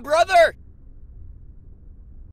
brother!